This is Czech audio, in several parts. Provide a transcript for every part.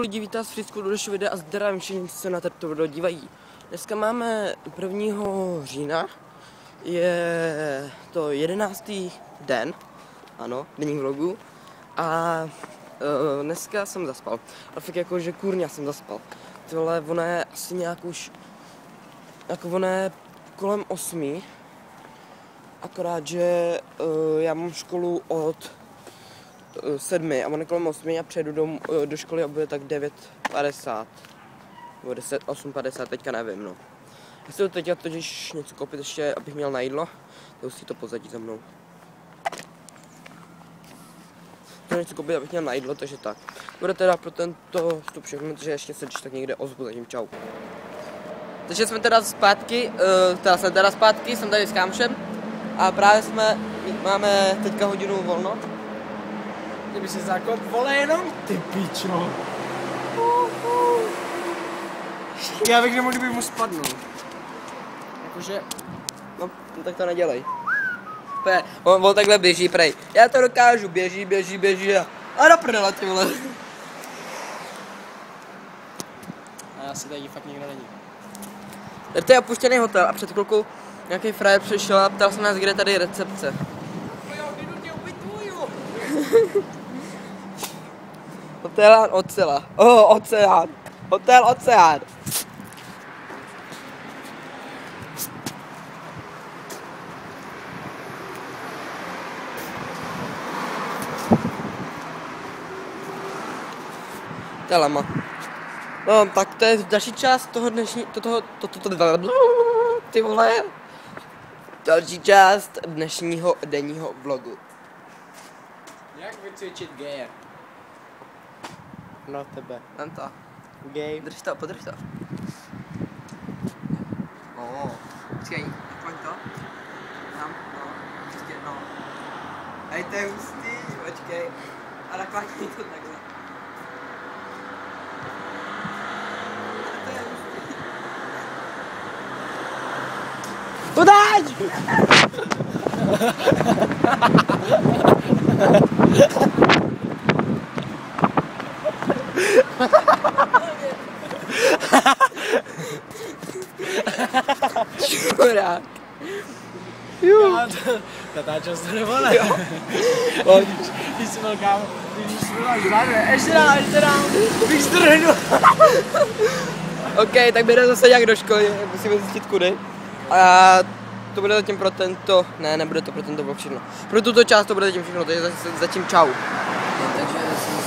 lidi vítá z Frisku do dalšího videa a zdravím všichni, co se na tento video dívají. Dneska máme 1. října, je to 11. den, ano, denní vlogu. A uh, dneska jsem zaspal. A fakt jako, že kurňa jsem zaspal. Tohle, ono je asi nějak už, jako ono je kolem 8. Akorát, že uh, já mám školu od sedmi a on kolem 8 a přejdu do, eh, do školy a bude tak 9.50 nebo 10, 8.50, teďka nevím, no. Já si to teď totiž něco koupit ještě, abych měl na jídlo, to si to pozadí za mnou. To něco koupit, abych měl na jídlo, takže tak. Bude teda pro tento vstup všechno, takže ještě se když tak někde ozvu, zatím čau. Takže jsme teda zpátky, uh, teda jsem teda zpátky, jsem tady s kámšem a právě jsme, máme teďka hodinu volno. Kdyby si zákop vole jenom ty pičo. Já bych nemohl, kdyby mu spadnul. Jakože, No, no tak to nedělej. Pe, on, on takhle běží, prej. Já to dokážu, běží, běží, běží a... A do prdele, ty vole. a já si tady fakt nikdo není. Tady to je opuštěný hotel a před chvilkou nějaký frajer přišel a ptal se nás, kde je tady recepce. Hotel Oceán. Oh, Oceán. Hotel Oceán. To je lama. No, tak to je další část toho dnešní, to, toho, to, to, to, to, ty vole. Další část dnešního denního vlogu. Jak vycvičit geje? Na tebe. Vem to. Gay. Drž to, podrž to. Oh. Počkej, pojď to. Tam, no, prostě, no. Hej, to je hustý, počkej. A naklákni to takhle. Podáč! Chudák. Já to, natáčel jsi to nebo ne? Pojď. Když jsi byl kámo, když jsi byl žádné, ještě dál, ještě dál, bych zdrhnu. OK, tak běde zase nějak do školy, musíme zjistit kudy. A to bude zatím pro tento, ne, nebude to pro tento vlog všechno. Pro tuto část to bude zatím všechno, takže zase, zatím čau. No, takže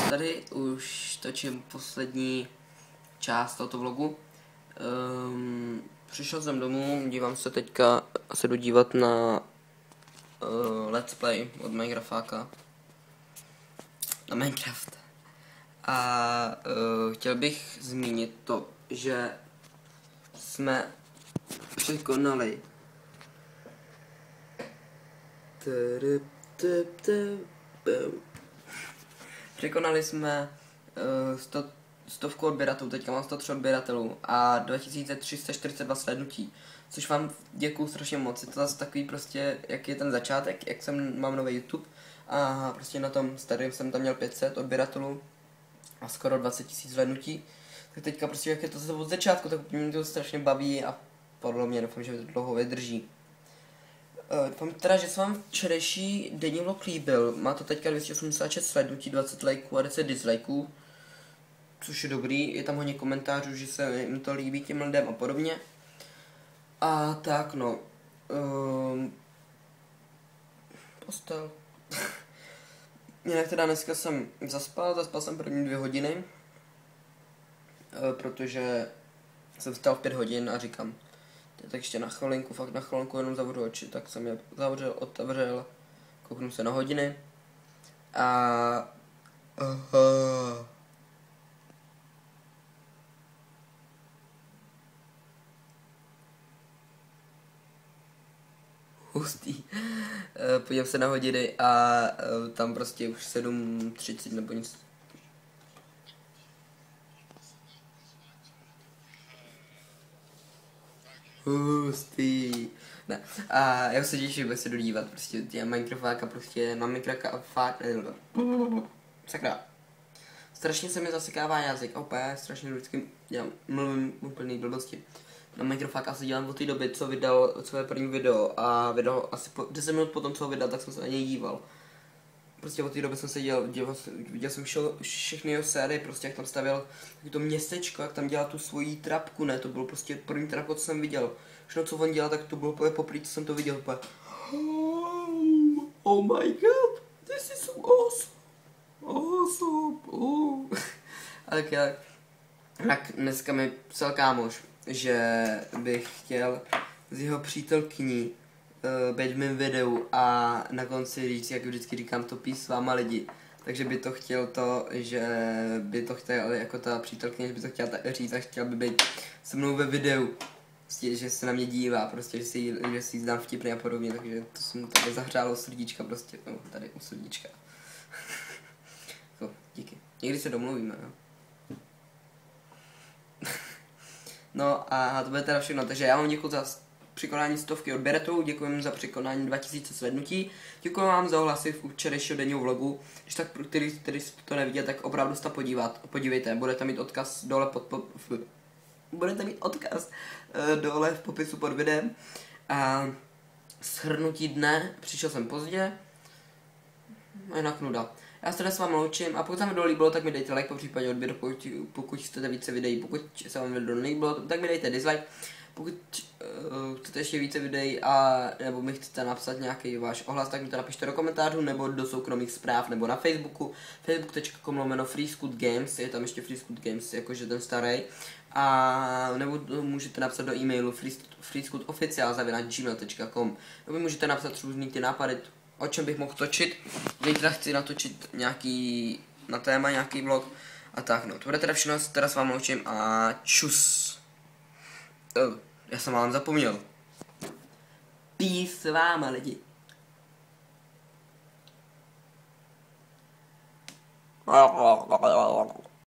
tady, už točím poslední část tohoto vlogu. Um, přišel jsem domů, dívám se teďka, se jdu dívat na uh, Let's Play od Minecraftáka. Na Minecraft. A uh, chtěl bych zmínit to, že jsme překonali Tudu, tu, tu, bum. Překonali jsme uh, 100, stovku odběratelů, teďka mám 103 odběratelů a 2342 slednutí. Což vám děkuju strašně moc, je to zase takový prostě, jak je ten začátek, jak jsem, mám nový YouTube a prostě na tom starým jsem tam měl 500 odběratelů a skoro 20 000 zhlednutí. Tak teďka prostě, jak je to od začátku, tak mě to strašně baví a podle mě doufám, že to dlouho vydrží. Doufám teda, že se vám včerejší denní vlog líbil. Má to teďka 286 slednutí, 20 lajků a 10 dislikeů. Což je dobrý, je tam hodně komentářů, že se jim to líbí těm lidem a podobně. A tak no. Um, postel. Jinak teda dneska jsem zaspal, zaspal jsem první dvě hodiny. Eh, protože jsem vstal v pět hodin a říkám, tak ještě na chvilinku, fakt na chvilinku jenom zavřu oči, tak jsem je zavřel, otevřel, kouknu se na hodiny a... Aha. Hustý. Eh, Podívám se na hodiny a eh, tam prostě už 7.30 nebo nic Hustý. Ne. A já se těším, se jdu dívat, prostě tě Minecraftáka, prostě na Minecrafta a fakt, sakra. strašně se mi zasekává jazyk, opět strašně vždycky dělám, mluvím úplný blbosti. Na Microfakt asi dělám od té doby, co vydal své první video a vydal asi po 10 minut potom, co ho vydal, tak jsem se na něj díval. Prostě od té doby jsem se dělal, dělal viděl jsem šel, všechny jeho série, prostě jak tam stavěl to městečko, jak tam dělal tu svoji trapku, ne, to bylo prostě první trapko, co jsem viděl. Všechno, co on dělal, tak to bylo úplně poprvé, co jsem to viděl, úplně. Oh my god, this is so awesome. Awesome. Oh. A tak já, tak dneska mi psal kámoš, že bych chtěl s jeho přítelkyní být v mém videu a na konci říct, jak vždycky říkám, topí s váma lidi. Takže by to chtěl to, že by to chtěl jako ta přítelkyně, že by to chtěla říct a chtěl by být se mnou ve videu. Prostě, že se na mě dívá, prostě, že si, že si znám vtipný a podobně, takže to jsem tady zahřálo srdíčka prostě, no, tady u srdíčka. jako, díky. Někdy se domluvíme, jo. no a to bude teda všechno, takže já vám děkuji za překonání stovky odběratelů, děkuji za překonání 2000 slednutí, děkuji vám za ohlasy v včerejšího denního vlogu, když tak pro který, který to neviděl, tak opravdu se podívat, podívejte, budete mít odkaz dole pod, pod, v, budete mít odkaz uh, dole v popisu pod videem. A shrnutí dne, přišel jsem pozdě, jinak nuda. Já se s vámi loučím a pokud se vám video líbilo, tak mi dejte like, po případě odběr, pokud, pokud chcete více videí, pokud se vám video nelíbilo, tak mi dejte dislike. Pokud uh, chcete ještě více videí a nebo mi chcete napsat nějaký váš ohlas, tak mi to napište do komentářů nebo do soukromých zpráv nebo na Facebooku facebook.com lomeno Freescoot Games, je tam ještě Freescoot Games, jakože ten starý. A nebo můžete napsat do e-mailu freescootoficial.gmail.com nebo můžete napsat různý ty nápady, o čem bych mohl točit. Zítra chci natočit nějaký na téma, nějaký vlog a tak no. To bude teda všechno, teda s vámi loučím a čus. Oh, já jsem vám zapomněl. Peace s váma lidi. Oh, oh, oh.